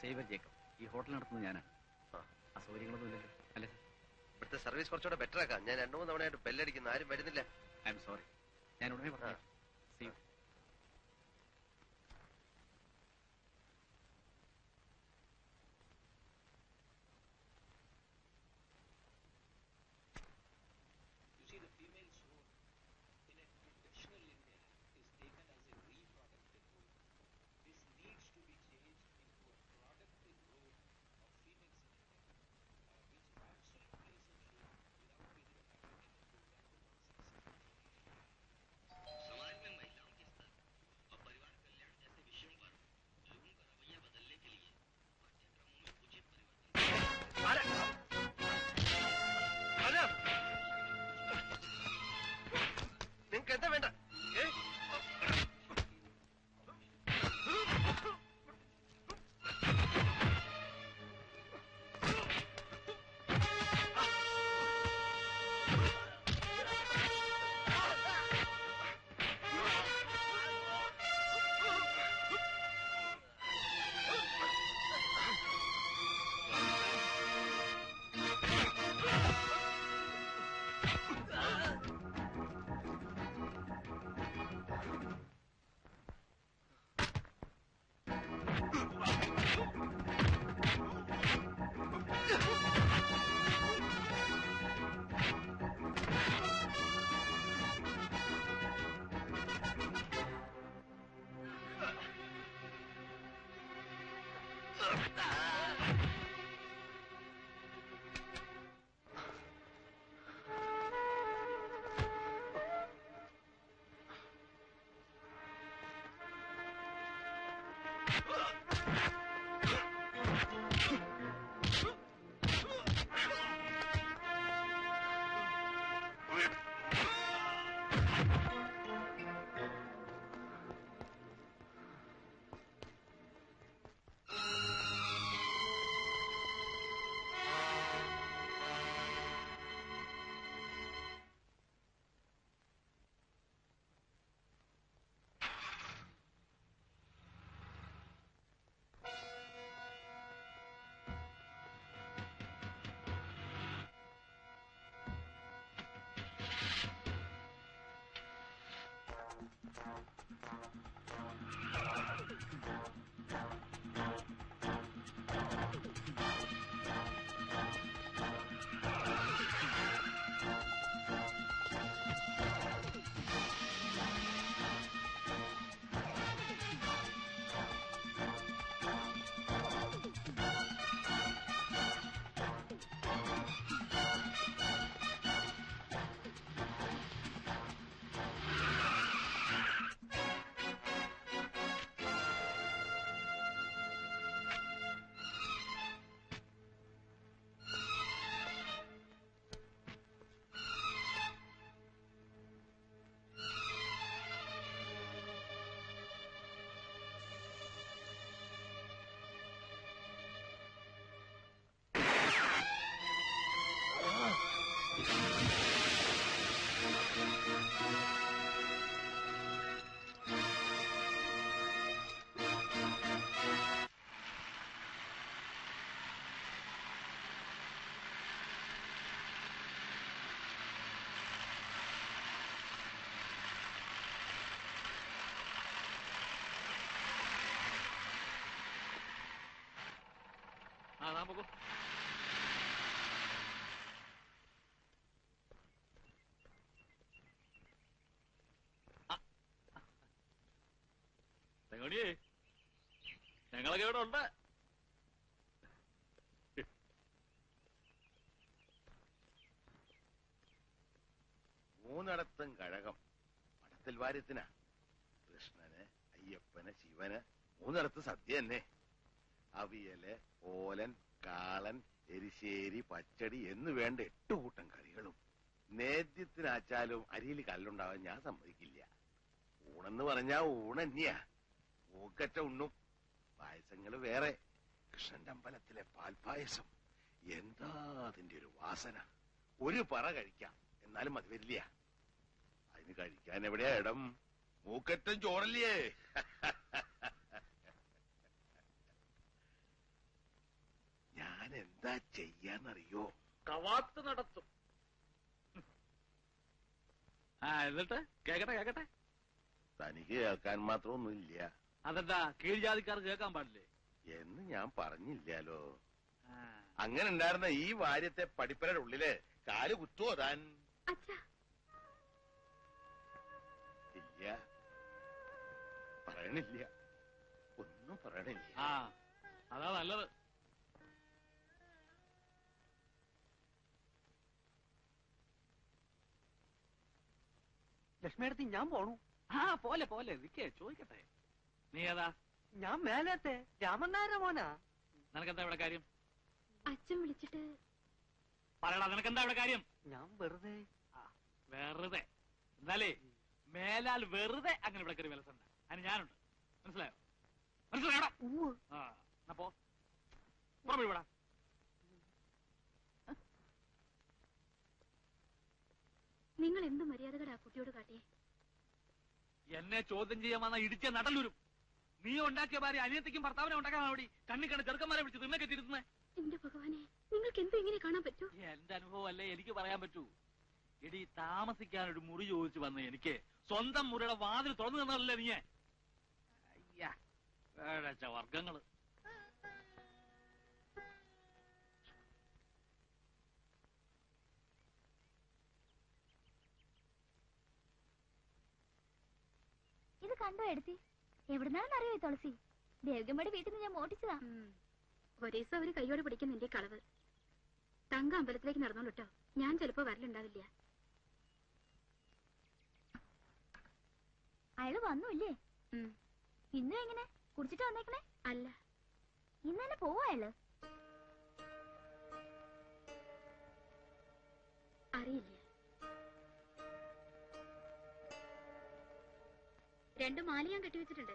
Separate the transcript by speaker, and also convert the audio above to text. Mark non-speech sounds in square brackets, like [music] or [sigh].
Speaker 1: Saver Jacob. ഈ hotel നടത്തുന്നത് ഞാനാണ്
Speaker 2: ആ.
Speaker 1: അസൗകര്യങ്ങളൊന്നും ഇല്ലല്ലോ. അല്ലേ?
Speaker 2: ഇവിടുത്തെ സർവീസ് കുറച്ചുകൂടെ ബെറ്റർ ആക്കാം. ഞാൻ രണ്ടു മൂന്ന് തവണയായിട്ട് ബെല്ലടിക്കുന്നു ആരും വരുന്നില്ല.
Speaker 1: ഐ എം സോറി ഞാൻ ഉടനെ പറഞ്ഞു
Speaker 3: you
Speaker 1: ആ നാ പോകൂ തെങ്ങണിയേ ഞങ്ങളൊക്കെ ഇവിടെ ഉണ്ട്.
Speaker 4: മൂന്നിടത്തും കഴകം. പടത്തിൽ വാര്യത്തിനാ. കൃഷ്ണന് അയ്യപ്പന് ശിവന് മൂന്നിടത്ത് സദ്യ തന്നെ അവിയൽ ഓലൻ കാളൻ എരിശ്ശേരി പച്ചടി എന്ന് വേണ്ട എട്ട് കൂട്ടം കറികളും. നേദ്യത്തിനാച്ചാലും അരിയിൽ കല്ലുണ്ടാവാൻ ഞാൻ സമ്മതിക്കില്ല. ഊണെന്ന് പറഞ്ഞാ ഊണന്യാ മൂക്കറ്റ ഉണ്ണും. പായസങ്ങൾ വേറെ. കൃഷ്ണന്റെ അമ്പലത്തിലെ പാൽപായസം. എന്താ അതിന്റെ ഒരു വാസന? ഒരു പറ കഴിക്കാം. എന്നാലും അത് വരില്ല. അതിന് കഴിക്കാൻ എവിടെയാ ഇടം? മൂക്കറ്റം ചോറല്ലേ? [laughs] എന്താ ചെയ്യാന്നറിയോ?
Speaker 1: കവാത്ത് നടത്തും. ആ എന്നിട്ട്? കേക്കട്ടെ കേക്കട്ടെ.
Speaker 4: തനിക്ക് കേൾക്കാൻ മാത്രമൊന്നുമില്ല.
Speaker 1: അതെന്താ കീഴ്ജാതിക്കാർ കേൾക്കാൻ പാടില്ലേ?
Speaker 4: എന്ന് ഞാൻ പറഞ്ഞില്ലാലോ. അങ്ങനെ ഉണ്ടായിരുന്ന ഈ വാര്യത്തെ പഠിപ്പരുടെ ഉള്ളിൽ കാൽ കുത്തുവോ താൻ? ഇല്ല. പറയണില്ല. ഒന്നും പറയണില്ല.
Speaker 1: ആ അതാ നല്ലത്.
Speaker 5: ലക്ഷ്മിയടുത്ത് ഞാൻ പോണു.
Speaker 1: ആ പോലെ പോലെ. നിക്കേ ചോദിക്കട്ടെ. നീ ഏതാ?
Speaker 5: ഞാൻ മേലത്തെ. രാമൻ നായരുടെ മോനാ.
Speaker 1: നിനക്കെന്താ ഇവിടെ കാര്യം?
Speaker 6: അച്ഛൻ വിളിച്ചിട്ട്
Speaker 1: പറയടാ നിനക്കെന്താ ഇവിടെ കാര്യം?
Speaker 5: ഞാൻ വെറുതെ.
Speaker 1: വെറുതെ. എന്നാലേ മേലാൽ വെറുതെ അങ്ങനെ ഇവിടെ കയറി വിലസണ്ട. അതിന് ഞാനുണ്ട്. മനസ്സിലായോ? മനസ്സിലായോടാ
Speaker 5: ഉവ്വ്.
Speaker 1: ആ എന്നാ പോ.
Speaker 6: നിങ്ങൾ എന്ത് മര്യാദകൾ ആ കുട്ടിയോട് കാട്ടിയേ?
Speaker 1: എന്നെ ചോദ്യം ചെയ്യാമെന്ന ഇടിച്ച നടലൂരും. നീ ഉണ്ടാക്കിയ ഭാര്യ അനിയത്തിക്കും ഭർത്താവിനെ ഉണ്ടാക്കാൻ ഓടി കണ്ണി കണ്ട് ചെറുക്കന്മാരെ വിളിച്ച് തിന്നൊക്കെ തിരുത്തുന്നേ.
Speaker 6: എന്റെ ഭഗവാനെ നിങ്ങൾക്ക് എന്ത് ഇങ്ങനെ കാണാൻ പറ്റൂ?
Speaker 1: എന്റെ അനുഭവം അല്ലേ എനിക്ക് പറയാൻ പറ്റൂ? എടി താമസിക്കാൻ ഒരു മുറി ചോദിച്ചു വന്ന എനിക്ക്. സ്വന്തം മുറിയുടെ വാതിൽ തുറന്നു തന്നതല്ലേ നീ
Speaker 7: വർഗങ്ങൾ കണ്ടോ എടുത്തി? എവിടുന്നാണെന്ന് അറിയോ ഈ തുളസി? ദേവികമ്മയുടെ വീട്ടിൽ നിന്ന് ഞാൻ മോട്ടിച്ചതാ
Speaker 6: ഒരേസ അവർ കൈയോടെ പിടിക്കും നിന്റെ കളവ്. തങ്ക അമ്പലത്തിലേക്ക് നടന്നോളൂ ഞാൻ ചിലപ്പോ വരലുണ്ടാവില്ല.
Speaker 7: അയാൾ വന്നൂല്ലേ?
Speaker 6: ഇന്ന്
Speaker 7: ഇന്നും എങ്ങനെ? കുടിച്ചിട്ട് വന്നേക്കണേ?
Speaker 6: അല്ല.
Speaker 7: ഇന്ന് തന്നെ പോവാ അയാൾ.
Speaker 6: അറിയില്ല. രണ്ടു മാല ഞാൻ കെട്ടിവെച്ചിട്ടുണ്ട്.